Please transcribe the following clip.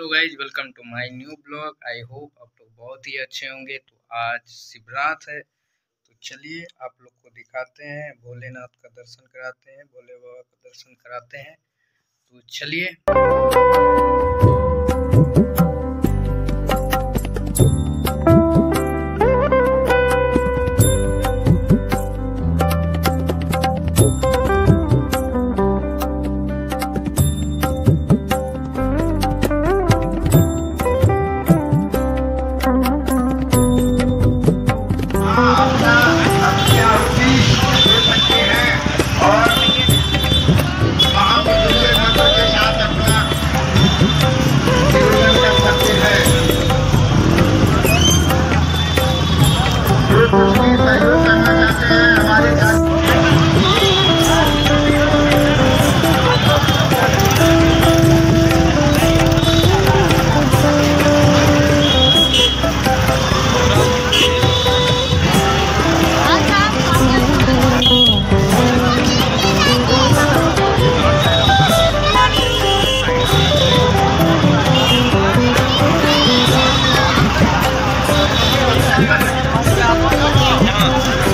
Hello guys welcome to my new blog. I hope आप लोग बहुत ही अच्छे होंगे। तो आज शिवरात है। तो चलिए आप लोग को दिखाते हैं। भोलेनाथ का दर्शन कराते हैं, भोले बाबा का दर्शन कराते हैं। तो चलिए। Huh?